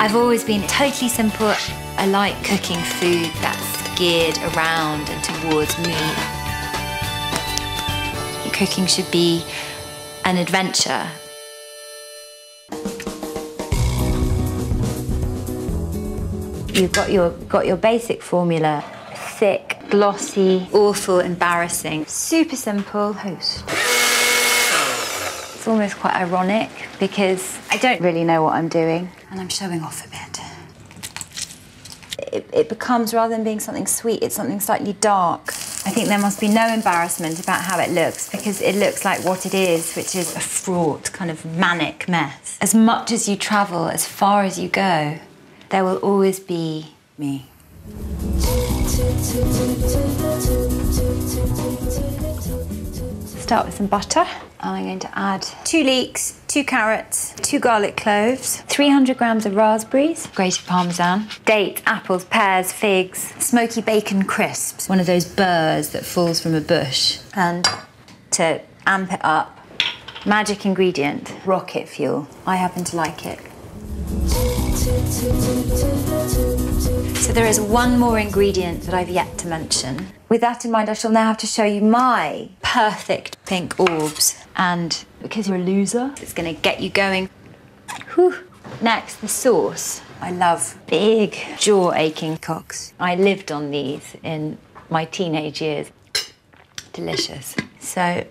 I've always been totally simple. I like cooking food that's geared around and towards me. Cooking should be an adventure. You've got your, got your basic formula, thick, glossy, awful, embarrassing, super simple host. It's almost quite ironic because I don't really know what I'm doing and I'm showing off a bit. It, it becomes, rather than being something sweet, it's something slightly dark. I think there must be no embarrassment about how it looks because it looks like what it is, which is a fraught, kind of manic mess. As much as you travel, as far as you go, there will always be me. Start with some butter. I'm going to add two leeks, two carrots, two garlic cloves, 300 grams of raspberries, grated parmesan, dates, apples, pears, figs, smoky bacon crisps, one of those burrs that falls from a bush. And to amp it up, magic ingredient, rocket fuel. I happen to like it. So there is one more ingredient that I've yet to mention. With that in mind, I shall now have to show you my perfect pink orbs. And because you're a loser, it's gonna get you going. Whew. Next, the sauce. I love big, jaw-aching cocks. I lived on these in my teenage years. Delicious. So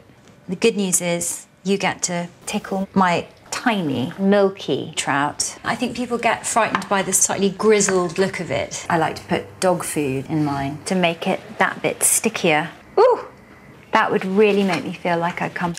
the good news is you get to tickle my tiny, milky trout. I think people get frightened by the slightly grizzled look of it. I like to put dog food in mine to make it that bit stickier. Ooh, that would really make me feel like I'd come.